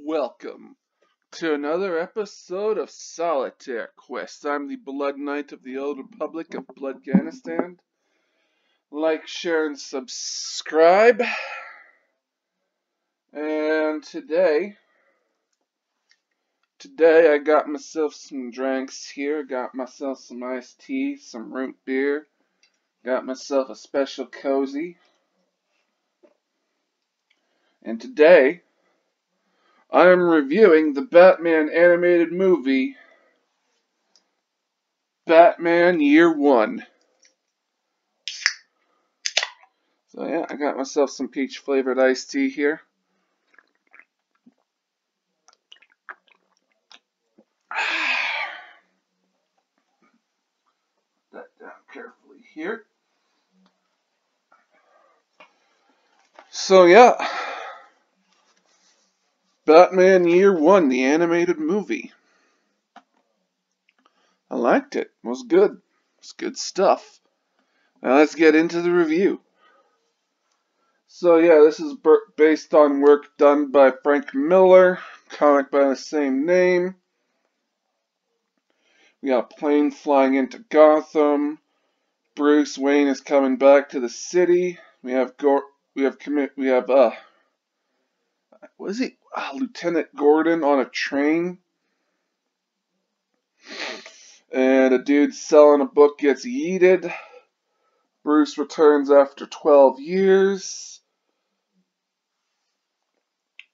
Welcome to another episode of Solitaire Quest. I'm the Blood Knight of the Old Republic of Bloodganistan. Like, share, and subscribe. And today, today I got myself some drinks here. Got myself some iced tea, some root beer. Got myself a special cozy. And today, I am reviewing the Batman animated movie, Batman Year One. So yeah, I got myself some peach flavored iced tea here. Put that down carefully here. So yeah. Batman Year One, the animated movie. I liked it. It was good. It was good stuff. Now let's get into the review. So yeah, this is based on work done by Frank Miller, comic by the same name. We got a plane flying into Gotham. Bruce Wayne is coming back to the city. We have we have commit we have uh what is he? Uh, Lieutenant Gordon on a train. And a dude selling a book gets yeeted. Bruce returns after 12 years.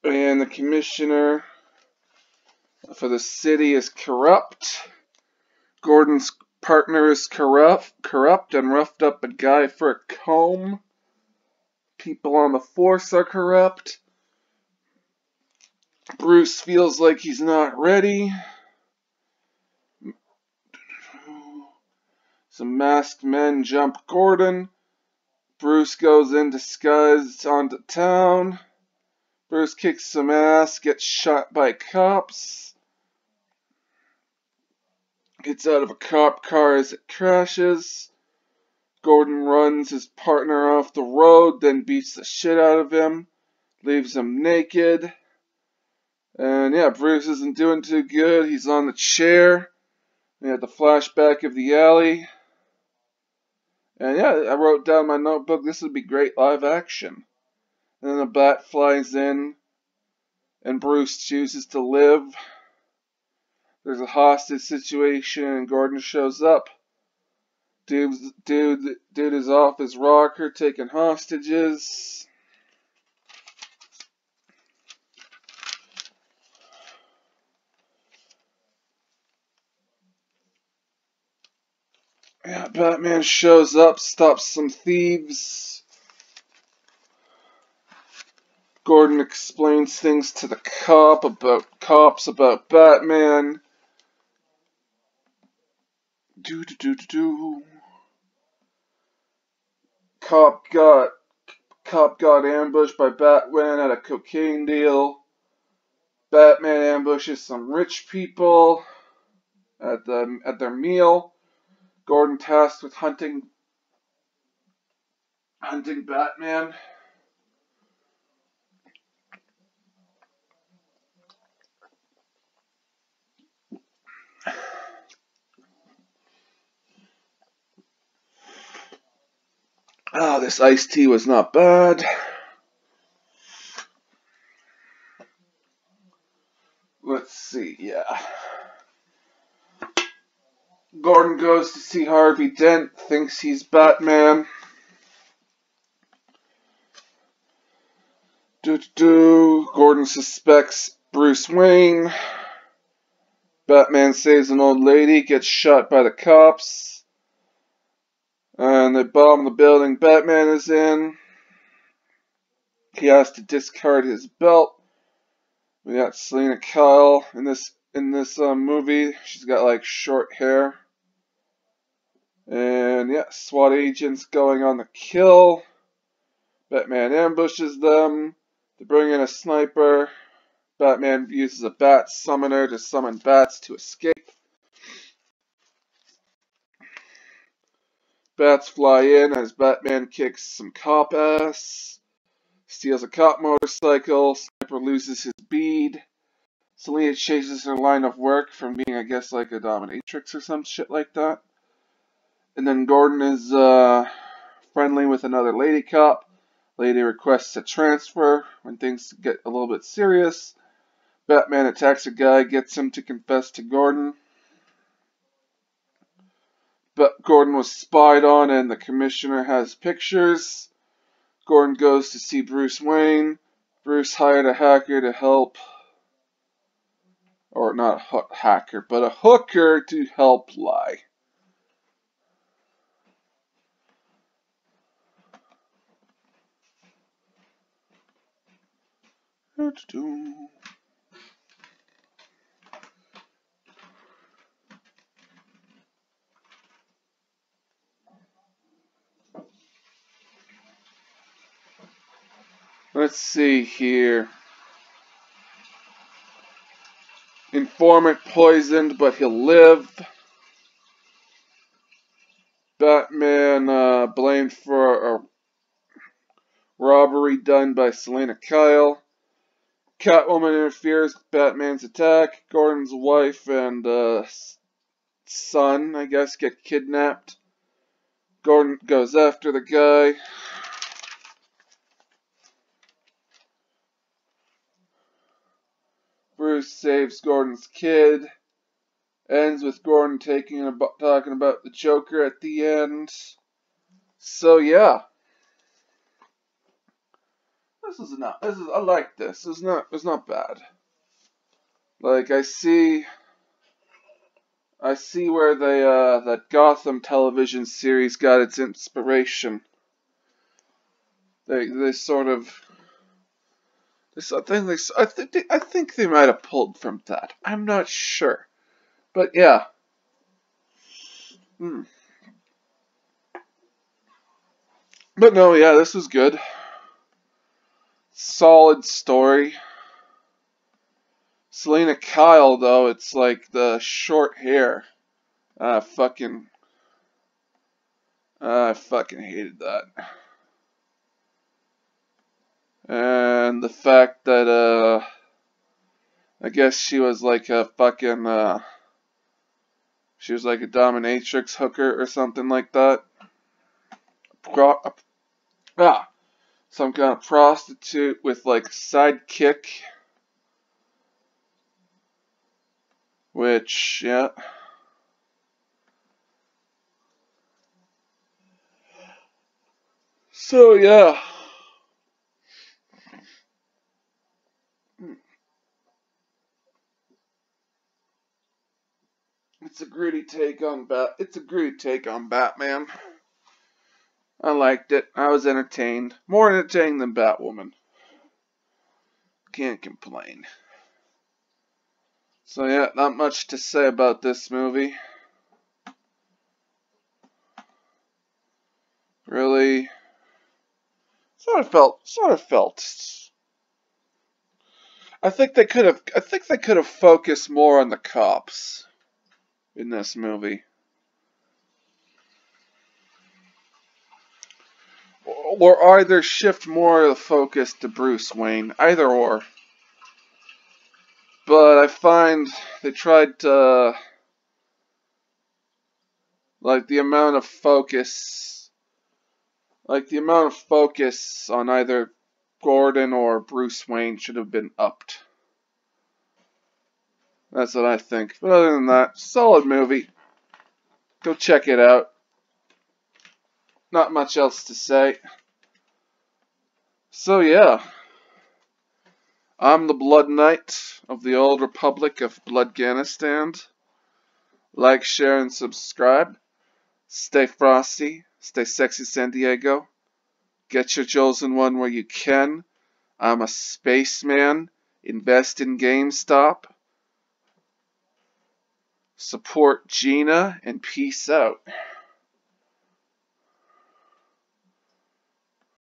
And the commissioner for the city is corrupt. Gordon's partner is corrupt, corrupt and roughed up a guy for a comb. People on the force are corrupt. Bruce feels like he's not ready. Some masked men jump Gordon. Bruce goes in disguised onto town. Bruce kicks some ass, gets shot by cops. Gets out of a cop car as it crashes. Gordon runs his partner off the road, then beats the shit out of him, leaves him naked. And yeah, Bruce isn't doing too good. He's on the chair. We had the flashback of the alley. And yeah, I wrote down my notebook. This would be great live action. And then the bat flies in, and Bruce chooses to live. There's a hostage situation, and Gordon shows up. Dude, dude, dude is off his rocker taking hostages. Batman shows up, stops some thieves. Gordon explains things to the cop about cops about Batman. Do do do do do. Cop got cop got ambushed by Batman at a cocaine deal. Batman ambushes some rich people at the at their meal. Gordon tasked with hunting hunting Batman. Oh, this iced tea was not bad. Let's see, yeah. Gordon goes to see Harvey Dent, thinks he's Batman. Do do. Gordon suspects Bruce Wayne. Batman saves an old lady, gets shot by the cops. And they bomb the building Batman is in. He has to discard his belt. We got Selina Kyle in this in this uh, movie. She's got like short hair. And yeah, SWAT agents going on the kill. Batman ambushes them. They bring in a sniper. Batman uses a bat summoner to summon bats to escape. Bats fly in as Batman kicks some cop ass. Steals a cop motorcycle. Sniper loses his bead. Selina changes her line of work from being, I guess, like a dominatrix or some shit like that. And then Gordon is uh, friendly with another lady cop. Lady requests a transfer when things get a little bit serious. Batman attacks a guy, gets him to confess to Gordon. But Gordon was spied on, and the commissioner has pictures. Gordon goes to see Bruce Wayne. Bruce hired a hacker to help, or not a hacker, but a hooker to help lie. Let's see here. Informant poisoned, but he'll live. Batman uh, blamed for a robbery done by Selina Kyle. Catwoman interferes with Batman's attack. Gordon's wife and uh, son, I guess, get kidnapped. Gordon goes after the guy. Bruce saves Gordon's kid. Ends with Gordon taking about, talking about the Joker at the end. So yeah, this is not. This is. I like this. It's not. It's not bad. Like I see. I see where they uh, that Gotham television series got its inspiration. They they sort of this, I think they, I think I think they might have pulled from that. I'm not sure, but yeah. Hmm. But no, yeah, this was good. Solid story. Selina Kyle, though, it's like the short hair. Uh, fucking. Uh, I fucking hated that and the fact that uh I guess she was like a fucking uh she was like a dominatrix hooker or something like that. Ah, some kind of prostitute with like a sidekick. Which, yeah. So, yeah. It's a gritty take on Bat. It's a gritty take on Batman. I liked it. I was entertained. More entertained than Batwoman. Can't complain. So yeah, not much to say about this movie. Really, sort of felt, sort of felt. I think they could have, I think they could have focused more on the cops in this movie. Or either shift more of the focus to Bruce Wayne, either or. But I find they tried to, like the amount of focus, like the amount of focus on either Gordon or Bruce Wayne should have been upped. That's what I think. But other than that, solid movie. Go check it out. Not much else to say. So yeah. I'm the Blood Knight of the Old Republic of Bloodganistan. Like, share, and subscribe. Stay frosty. Stay sexy, San Diego. Get your chosen one where you can. I'm a spaceman. Invest in GameStop support Gina, and peace out.